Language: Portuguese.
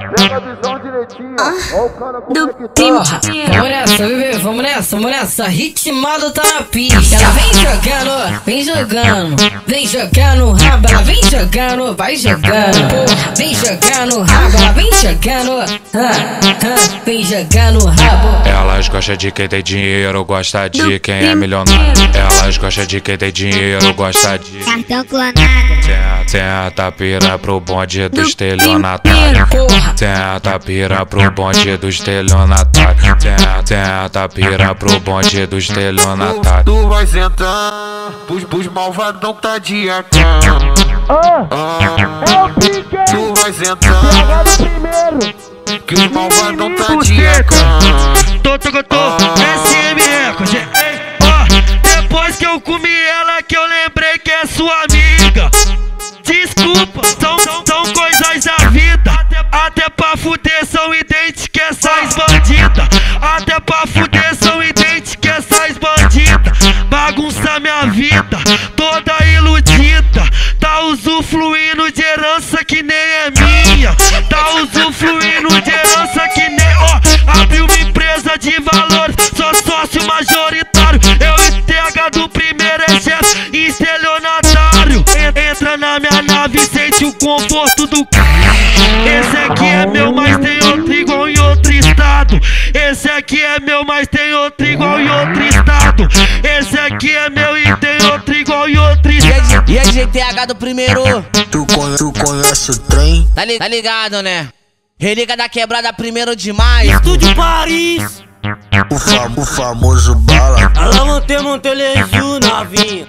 Never a visão direitinho. Ó o cara como Do é que tá. time. Vamos nessa, bebê, vamos nessa, vamos nessa. Ritmado tá na pista. Ela vem jogando, vem jogando. Vem jogando rabo, ela vem jogando, vai jogando. Vem jogando rabo, ela vem jogando. Ah, ah, vem jogando rabo. Elas gostam de quem tem dinheiro, gosta de quem é milionário. Elas gostam de quem tem dinheiro, gosta de. Cartão clonado. Tenta pira pro bonde do estelionatário. Tenta pira pro bonde do estelionatário. Tenta pira pro bonde do estelionatário. Tu vai sentar, pros, pros malvadão tá de AK. É o pique, hein? Tu vai sentar, primeiro. que os malvadão tá de AK. Tô, tô, tô, tô, SM Record. Ei, ó, depois que eu comi ela que eu lembrei que é sua amiga. Desculpa, são, são, são coisas da vida. Até, até pra fuder usufruindo de herança que nem é minha. Tá usufruindo de herança que nem. Ó, abriu uma empresa de valores, sou sócio majoritário. Eu e TH do primeiro chefe estelionatário. En- Entra na minha nave sente o conforto do. Esse aqui é meu, mas tem outro igual em outro estado. Esse aqui é meu, mas tem outro igual em outro estado. Esse aqui é meu e tem outro. E a GTH do primeiro, Tu, con tu conhece o trem? tá, li- tá ligado, né? Relíquia da quebrada primeiro de maio. Estúdio Paris, O, fam o famoso bala. ela mantém Monteleju novinha.